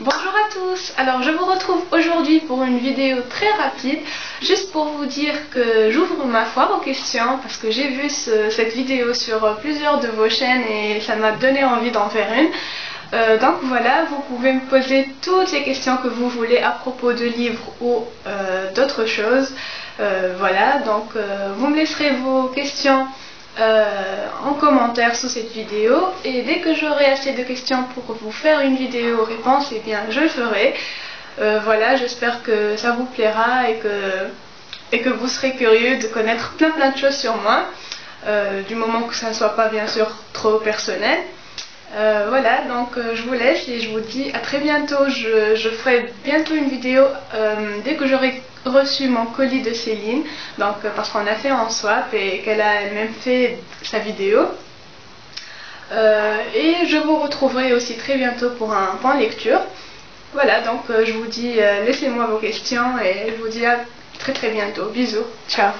Bonjour à tous, alors je vous retrouve aujourd'hui pour une vidéo très rapide, juste pour vous dire que j'ouvre ma foire aux questions parce que j'ai vu cette vidéo sur plusieurs de vos chaînes et ça m'a donné envie d'en faire une. Euh, donc voilà, vous pouvez me poser toutes les questions que vous voulez à propos de livres ou euh, d'autres choses. Euh, voilà, donc vous me laisserez vos questions euh, en commentaire sous cette vidéo et dès que j'aurai assez de questions pour vous faire une vidéo réponse, et eh bien je le ferai. Euh, voilà, j'espère que ça vous plaira et que, et que vous serez curieux de connaître plein plein de choses sur moi, euh, du moment que ça ne soit pas bien sûr trop personnel. voilà, donc je vous laisse et je vous dis à très bientôt. Je ferai bientôt une vidéo dès que j'aurai reçu mon colis de Céline, donc euh, parce qu'on a fait en swap et qu'elle a elle-même fait sa vidéo. Euh, et je vous retrouverai aussi très bientôt pour un point lecture. Voilà, donc euh, je vous dis laissez-moi vos questions et je vous dis à très très bientôt. Bisous, ciao